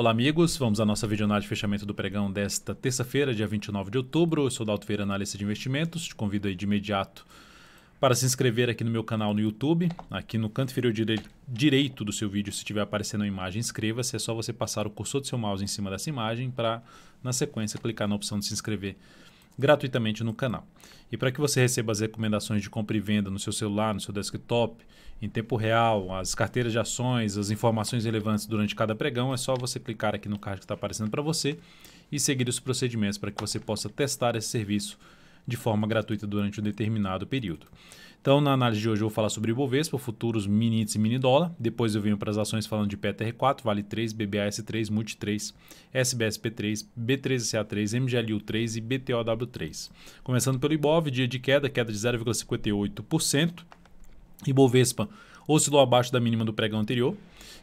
Olá, amigos. Vamos à nossa videonada de fechamento do pregão desta terça-feira, dia 29 de outubro. Eu sou Dalto Feira, analista de investimentos. Te convido aí de imediato para se inscrever aqui no meu canal no YouTube. Aqui no canto inferior direito do seu vídeo, se estiver aparecendo a imagem, inscreva-se. É só você passar o cursor do seu mouse em cima dessa imagem para, na sequência, clicar na opção de se inscrever gratuitamente no canal. E para que você receba as recomendações de compra e venda no seu celular, no seu desktop, em tempo real, as carteiras de ações, as informações relevantes durante cada pregão, é só você clicar aqui no card que está aparecendo para você e seguir os procedimentos para que você possa testar esse serviço de forma gratuita durante um determinado período. Então, na análise de hoje, eu vou falar sobre Ibovespa, futuros mini e mini dólar. Depois eu venho para as ações falando de PTR4, Vale 3, BBAS3, Multi 3, SBSP3, B3CA3, MGLU3 e BTOW3. Começando pelo Ibov, dia de queda, queda de 0,58%. Ibovespa oscilou abaixo da mínima do pregão anterior,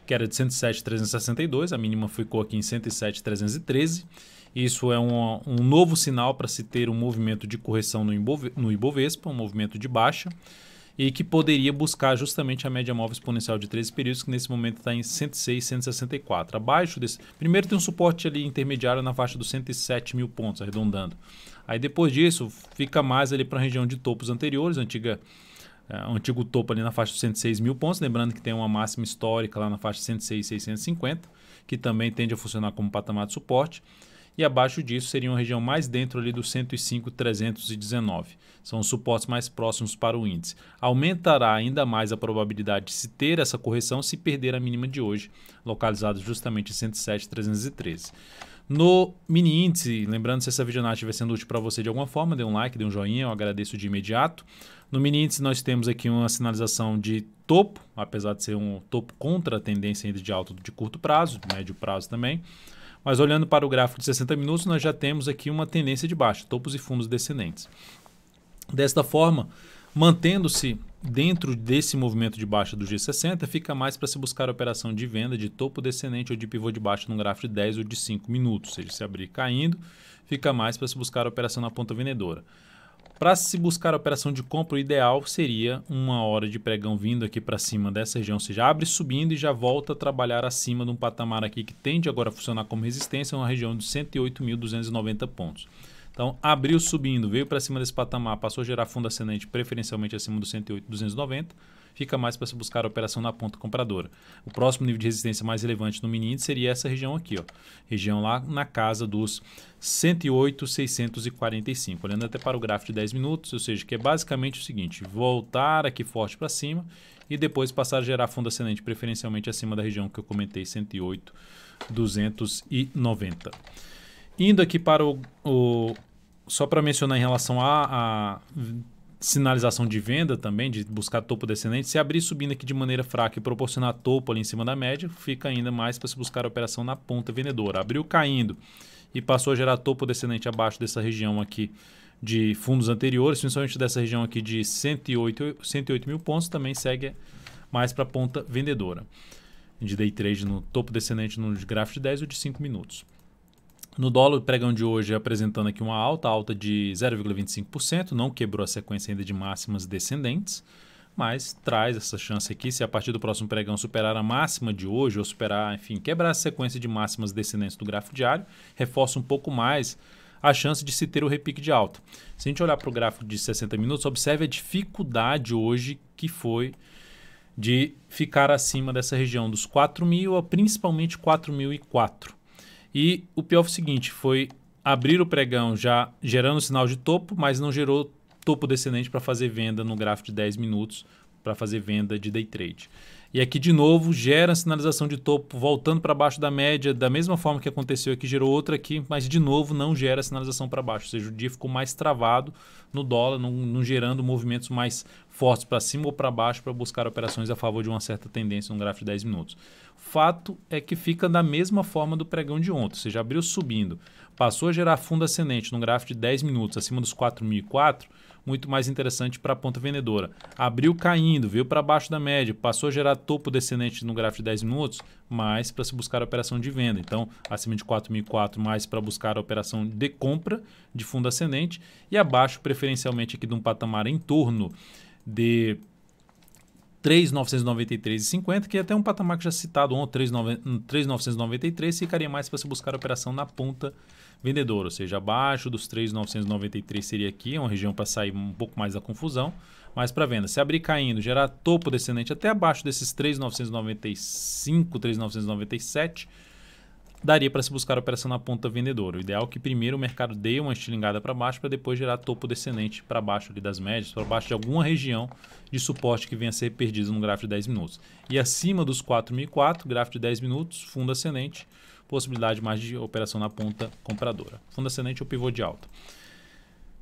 que era de 107,362, a mínima ficou aqui em 107,313. Isso é um, um novo sinal para se ter um movimento de correção no, Ibove, no Ibovespa, um movimento de baixa, e que poderia buscar justamente a média móvel exponencial de 13 períodos, que nesse momento está em 106, 164. Abaixo desse. Primeiro tem um suporte ali intermediário na faixa dos 107 mil pontos, arredondando. Aí depois disso, fica mais ali para a região de topos anteriores, antiga o antigo topo ali na faixa de 106 mil pontos, lembrando que tem uma máxima histórica lá na faixa de 106, 650, que também tende a funcionar como patamar de suporte. E abaixo disso seria uma região mais dentro ali do 105, 319. São os suportes mais próximos para o índice. Aumentará ainda mais a probabilidade de se ter essa correção se perder a mínima de hoje, localizada justamente em 107, 313. No mini índice, lembrando se essa videonata estiver sendo útil para você de alguma forma, dê um like, dê um joinha, eu agradeço de imediato. No mini índice nós temos aqui uma sinalização de topo, apesar de ser um topo contra a tendência ainda de alto de curto prazo, de médio prazo também. Mas olhando para o gráfico de 60 minutos, nós já temos aqui uma tendência de baixa, topos e fundos descendentes. Desta forma, mantendo-se dentro desse movimento de baixa do G60, fica mais para se buscar a operação de venda de topo descendente ou de pivô de baixa no gráfico de 10 ou de 5 minutos. Ou seja, se abrir caindo, fica mais para se buscar a operação na ponta vendedora. Para se buscar a operação de compra, o ideal seria uma hora de pregão vindo aqui para cima dessa região, ou seja, abre subindo e já volta a trabalhar acima de um patamar aqui que tende agora a funcionar como resistência, uma região de 108.290 pontos. Então, abriu subindo, veio para cima desse patamar, passou a gerar fundo ascendente preferencialmente acima do 108,290, fica mais para se buscar a operação na ponta compradora. O próximo nível de resistência mais relevante no mini seria essa região aqui, ó, região lá na casa dos 108,645. Olhando até para o gráfico de 10 minutos, ou seja, que é basicamente o seguinte, voltar aqui forte para cima e depois passar a gerar fundo ascendente preferencialmente acima da região que eu comentei, 108,290. Indo aqui para o, o só para mencionar em relação à sinalização de venda também, de buscar topo descendente, se abrir subindo aqui de maneira fraca e proporcionar topo ali em cima da média, fica ainda mais para se buscar a operação na ponta vendedora. Abriu caindo e passou a gerar topo descendente abaixo dessa região aqui de fundos anteriores, principalmente dessa região aqui de 108, 108 mil pontos, também segue mais para a ponta vendedora. De day trade no topo descendente no gráfico de 10 ou de 5 minutos. No dólar, pregão de hoje apresentando aqui uma alta, alta de 0,25%, não quebrou a sequência ainda de máximas descendentes, mas traz essa chance aqui, se a partir do próximo pregão superar a máxima de hoje, ou superar, enfim, quebrar a sequência de máximas descendentes do gráfico diário, reforça um pouco mais a chance de se ter o repique de alta. Se a gente olhar para o gráfico de 60 minutos, observe a dificuldade hoje que foi de ficar acima dessa região dos 4.000 a principalmente 4.004. E o pior foi o seguinte: foi abrir o pregão já gerando sinal de topo, mas não gerou topo descendente para fazer venda no gráfico de 10 minutos, para fazer venda de day trade. E aqui de novo gera sinalização de topo voltando para baixo da média, da mesma forma que aconteceu aqui, gerou outra aqui, mas de novo não gera sinalização para baixo, ou seja, o dia ficou mais travado no dólar, não, não gerando movimentos mais fortes para cima ou para baixo para buscar operações a favor de uma certa tendência no gráfico de 10 minutos. Fato é que fica da mesma forma do pregão de ontem, ou seja, abriu subindo, passou a gerar fundo ascendente no gráfico de 10 minutos acima dos 4.004, muito mais interessante para a ponta vendedora. Abriu caindo, veio para baixo da média, passou a gerar topo descendente no gráfico de 10 minutos, mais para se buscar a operação de venda. Então, acima de 4.004, mais para buscar a operação de compra de fundo ascendente e abaixo, preferencialmente aqui de um patamar em torno de 3,993,50, que é até um patamar que já citado ontem, 3,993, ficaria mais se buscar a operação na ponta vendedora, ou seja, abaixo dos 3,993 seria aqui, é uma região para sair um pouco mais da confusão, mas para venda. Se abrir caindo, gerar topo descendente até abaixo desses 3,995, 3,997, daria para se buscar operação na ponta vendedora. O ideal é que primeiro o mercado dê uma estilingada para baixo para depois gerar topo descendente para baixo ali das médias, para baixo de alguma região de suporte que venha a ser perdido no gráfico de 10 minutos. E acima dos 4.004, gráfico de 10 minutos, fundo ascendente, possibilidade mais de operação na ponta compradora. Fundo ascendente ou pivô de alta.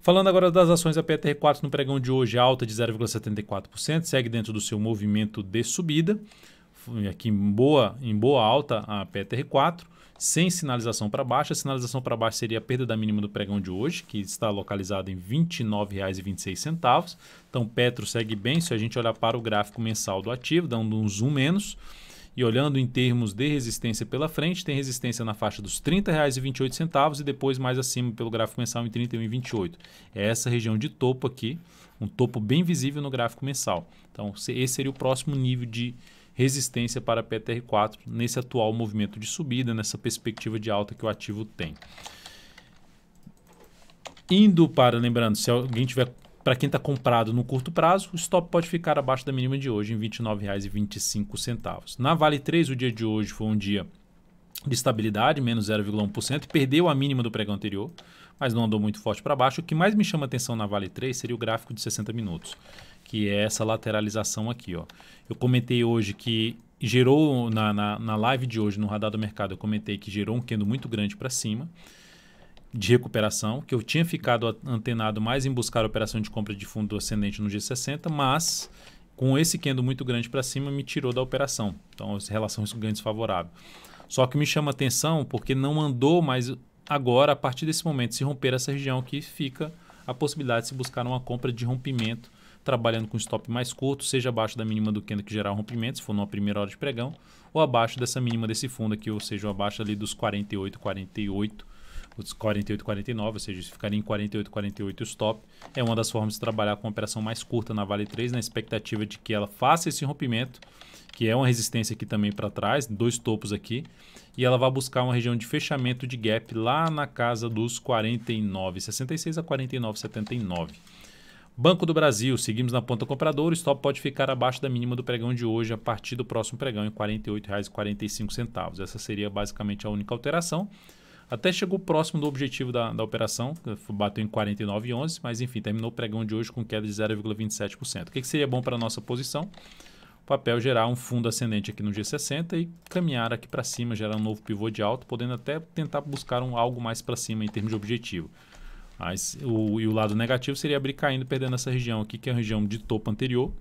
Falando agora das ações, a PTR4 no pregão de hoje alta de 0,74%, segue dentro do seu movimento de subida. Aqui em boa, em boa alta a PTR4 sem sinalização para baixo. A sinalização para baixo seria a perda da mínima do pregão de hoje, que está localizada em R$ 29,26. Então, Petro segue bem se a gente olhar para o gráfico mensal do ativo, dando um zoom menos. E olhando em termos de resistência pela frente, tem resistência na faixa dos R$ 30,28 e depois mais acima pelo gráfico mensal em R$ 31,28. É essa região de topo aqui, um topo bem visível no gráfico mensal. Então, esse seria o próximo nível de resistência para a PTR4 nesse atual movimento de subida, nessa perspectiva de alta que o ativo tem. Indo para, lembrando, se alguém tiver, para quem está comprado no curto prazo, o stop pode ficar abaixo da mínima de hoje, em R$ 29,25. Na Vale 3, o dia de hoje foi um dia de estabilidade, menos 0,1%, perdeu a mínima do pregão anterior, mas não andou muito forte para baixo. O que mais me chama atenção na Vale 3 seria o gráfico de 60 minutos que é essa lateralização aqui. Ó. Eu comentei hoje que gerou, na, na, na live de hoje, no Radar do Mercado, eu comentei que gerou um candle muito grande para cima de recuperação, que eu tinha ficado antenado mais em buscar operação de compra de fundo ascendente no G60, mas com esse candle muito grande para cima me tirou da operação. Então, relação risco-ganho desfavorável. Só que me chama atenção porque não andou mais agora, a partir desse momento, se romper essa região que fica a possibilidade de se buscar uma compra de rompimento trabalhando com stop mais curto, seja abaixo da mínima do candle que gerar rompimento, se for numa primeira hora de pregão, ou abaixo dessa mínima desse fundo aqui, ou seja, abaixo ali dos 48, 48, os 48, 49, ou seja, se ficaria em 48, 48 o stop, é uma das formas de trabalhar com uma operação mais curta na Vale 3, na expectativa de que ela faça esse rompimento, que é uma resistência aqui também para trás, dois topos aqui, e ela vai buscar uma região de fechamento de gap lá na casa dos 49,66 a 49,79. Banco do Brasil, seguimos na ponta compradora, o stop pode ficar abaixo da mínima do pregão de hoje a partir do próximo pregão em R$ 48,45. Essa seria basicamente a única alteração. Até chegou próximo do objetivo da, da operação, bateu em 49,11, mas enfim, terminou o pregão de hoje com queda de 0,27%. O que, que seria bom para a nossa posição? O papel gerar um fundo ascendente aqui no G60 e caminhar aqui para cima, gerar um novo pivô de alto, podendo até tentar buscar um algo mais para cima em termos de objetivo. Mas o, e o lado negativo seria abrir caindo, perdendo essa região aqui, que é a região de topo anterior,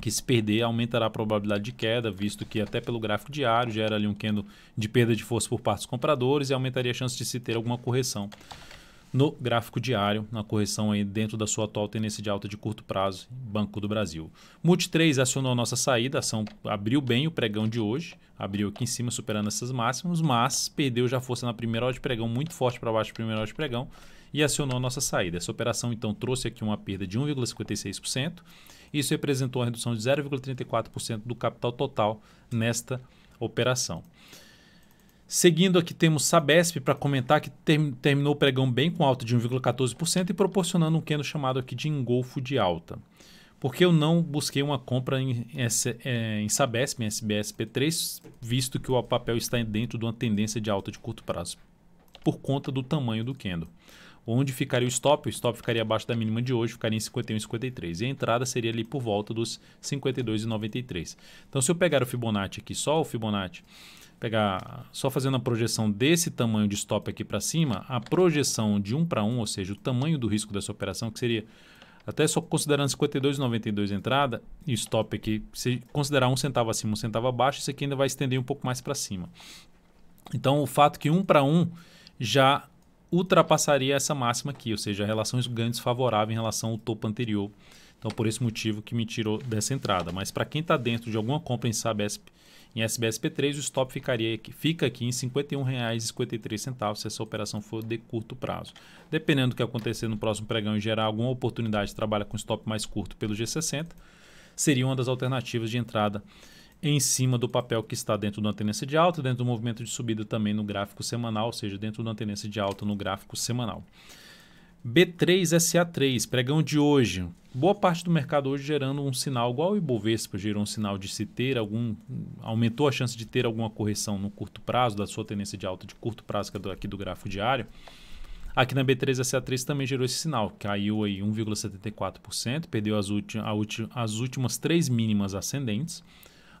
que se perder aumentará a probabilidade de queda, visto que até pelo gráfico diário gera ali um candle de perda de força por parte dos compradores e aumentaria a chance de se ter alguma correção no gráfico diário, na correção aí dentro da sua atual tendência de alta de curto prazo, Banco do Brasil. Multi 3 acionou a nossa saída, a ação abriu bem o pregão de hoje, abriu aqui em cima superando essas máximas, mas perdeu já força na primeira hora de pregão, muito forte para baixo primeira hora de pregão, e acionou a nossa saída. Essa operação então trouxe aqui uma perda de 1,56%. Isso representou uma redução de 0,34% do capital total nesta operação. Seguindo aqui temos Sabesp para comentar que ter, terminou o pregão bem com alta de 1,14% e proporcionando um candle chamado aqui de engolfo de alta. Porque eu não busquei uma compra em, é, em Sabesp, em SBSP3, visto que o papel está dentro de uma tendência de alta de curto prazo, por conta do tamanho do candle. Onde ficaria o stop? O stop ficaria abaixo da mínima de hoje, ficaria em 51,53. E a entrada seria ali por volta dos 52,93. Então, se eu pegar o Fibonacci aqui, só o Fibonacci, pegar só fazendo a projeção desse tamanho de stop aqui para cima, a projeção de 1 para 1, ou seja, o tamanho do risco dessa operação, que seria até só considerando 52,92 entrada e stop aqui, se considerar um centavo acima, um centavo abaixo, isso aqui ainda vai estender um pouco mais para cima. Então, o fato que 1 para 1 já ultrapassaria essa máxima aqui, ou seja, a relação ganho desfavorável em relação ao topo anterior. Então, por esse motivo que me tirou dessa entrada. Mas para quem está dentro de alguma compra em Sabesp, em SBSP3, o stop ficaria aqui, fica aqui em R$ 51,53 se essa operação for de curto prazo. Dependendo do que acontecer no próximo pregão e gerar alguma oportunidade de trabalhar com stop mais curto pelo G60, seria uma das alternativas de entrada em cima do papel que está dentro de uma tendência de alta, dentro do movimento de subida também no gráfico semanal, ou seja, dentro de uma tendência de alta no gráfico semanal. B3SA3, pregão de hoje. Boa parte do mercado hoje gerando um sinal igual o Ibovespa gerou um sinal de se ter algum aumentou a chance de ter alguma correção no curto prazo da sua tendência de alta de curto prazo que é aqui do gráfico diário. Aqui na B3SA3 também gerou esse sinal, caiu aí 1,74%, perdeu as, as últimas três mínimas ascendentes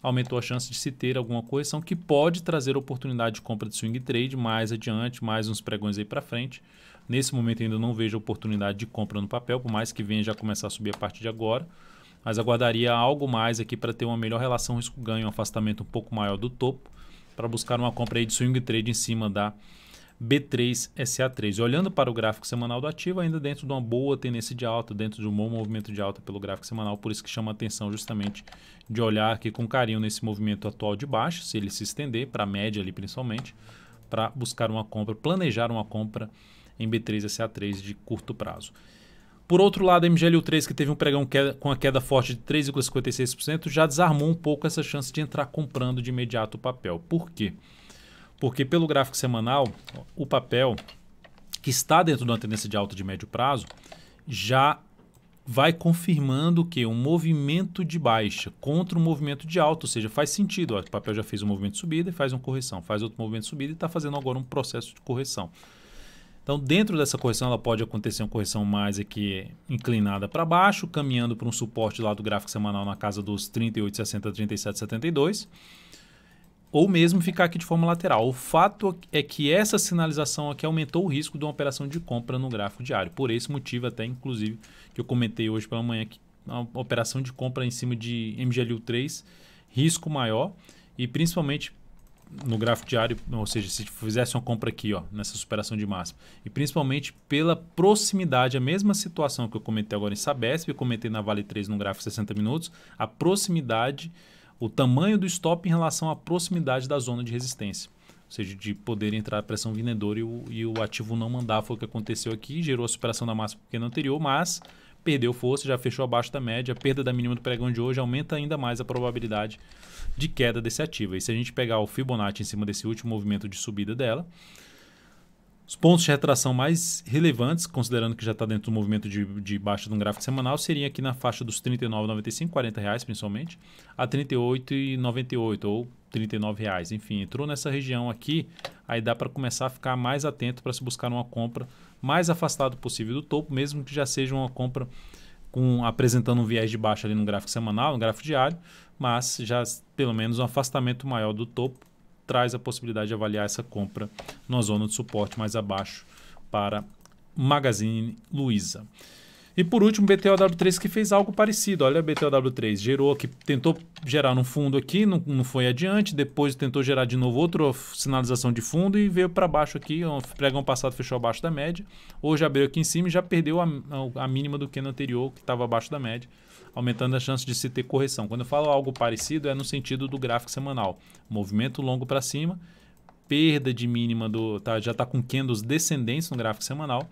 aumentou a chance de se ter alguma correção que pode trazer oportunidade de compra de swing trade mais adiante, mais uns pregões aí para frente. Nesse momento ainda não vejo oportunidade de compra no papel, por mais que venha já começar a subir a partir de agora. Mas aguardaria algo mais aqui para ter uma melhor relação risco-ganho, um afastamento um pouco maior do topo, para buscar uma compra aí de swing trade em cima da B3SA3. Olhando para o gráfico semanal do ativo, ainda dentro de uma boa tendência de alta, dentro de um bom movimento de alta pelo gráfico semanal, por isso que chama a atenção justamente de olhar aqui com carinho nesse movimento atual de baixa, se ele se estender para a média ali principalmente, para buscar uma compra, planejar uma compra em B3SA3 de curto prazo. Por outro lado, a MGLU3, que teve um pregão queda, com a queda forte de 3,56%, já desarmou um pouco essa chance de entrar comprando de imediato o papel. Por quê? Porque pelo gráfico semanal, o papel que está dentro de uma tendência de alta de médio prazo já vai confirmando que um movimento de baixa contra um movimento de alta, ou seja, faz sentido. O papel já fez um movimento de subida e faz uma correção, faz outro movimento de subida e está fazendo agora um processo de correção. Então, dentro dessa correção, ela pode acontecer uma correção mais aqui inclinada para baixo, caminhando para um suporte lá do gráfico semanal na casa dos 38,60, 37,72 ou mesmo ficar aqui de forma lateral. O fato é que essa sinalização aqui aumentou o risco de uma operação de compra no gráfico diário. Por esse motivo, até inclusive, que eu comentei hoje pela manhã, que uma operação de compra em cima de MGLU3, risco maior e principalmente no gráfico diário, ou seja, se fizesse uma compra aqui, ó, nessa superação de máximo, e principalmente pela proximidade, a mesma situação que eu comentei agora em Sabesp, eu comentei na Vale 3 no gráfico 60 minutos, a proximidade o tamanho do stop em relação à proximidade da zona de resistência. Ou seja, de poder entrar a pressão vendedora e o, e o ativo não mandar. Foi o que aconteceu aqui, gerou a superação da máxima pequena anterior, mas perdeu força, já fechou abaixo da média. A perda da mínima do pregão de hoje aumenta ainda mais a probabilidade de queda desse ativo. E se a gente pegar o Fibonacci em cima desse último movimento de subida dela, os pontos de retração mais relevantes, considerando que já está dentro do movimento de, de baixa de um gráfico semanal, seriam aqui na faixa dos R$ 39,95, 40 reais principalmente, a R$ 38,98 ou 39 reais. Enfim, entrou nessa região aqui, aí dá para começar a ficar mais atento para se buscar uma compra mais afastado possível do topo, mesmo que já seja uma compra com apresentando um viés de baixa ali no gráfico semanal, no gráfico diário, mas já pelo menos um afastamento maior do topo traz a possibilidade de avaliar essa compra numa zona de suporte mais abaixo para Magazine Luiza. E por último, BTOW3 que fez algo parecido. Olha a BTOW3, gerou que tentou gerar um fundo aqui, não, não foi adiante, depois tentou gerar de novo outra sinalização de fundo e veio para baixo aqui. O pregão passado fechou abaixo da média. Hoje abriu aqui em cima e já perdeu a, a, a mínima do que no anterior, que estava abaixo da média aumentando a chance de se ter correção. Quando eu falo algo parecido, é no sentido do gráfico semanal. Movimento longo para cima, perda de mínima do. Tá, já está com candles descendentes no gráfico semanal,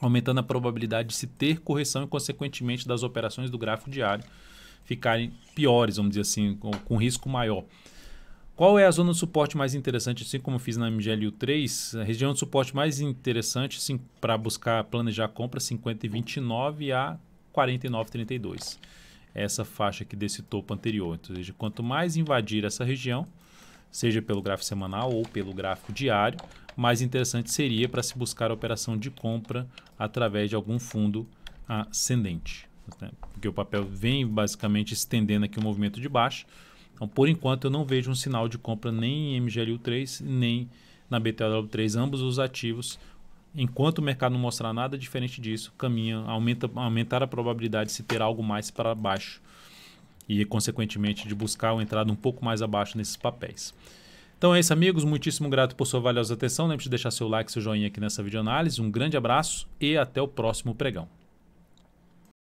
aumentando a probabilidade de se ter correção e, consequentemente, das operações do gráfico diário ficarem piores, vamos dizer assim, com, com risco maior. Qual é a zona de suporte mais interessante, assim como fiz na MGLU3? A região de suporte mais interessante para buscar planejar compra 50,29 a 49,32. Essa faixa aqui desse topo anterior. Então, ou seja, quanto mais invadir essa região, seja pelo gráfico semanal ou pelo gráfico diário, mais interessante seria para se buscar a operação de compra através de algum fundo ascendente. Né? Porque o papel vem basicamente estendendo aqui o movimento de baixo. Então, por enquanto, eu não vejo um sinal de compra nem em MGLU3, nem na BTW3, ambos os ativos enquanto o mercado não mostrar nada diferente disso, caminha, aumenta, aumentar a probabilidade de se ter algo mais para baixo e, consequentemente, de buscar uma entrada um pouco mais abaixo nesses papéis. Então é isso, amigos. Muitíssimo grato por sua valiosa atenção. Lembre-se de deixar seu like, seu joinha aqui nessa videoanálise. Um grande abraço e até o próximo pregão.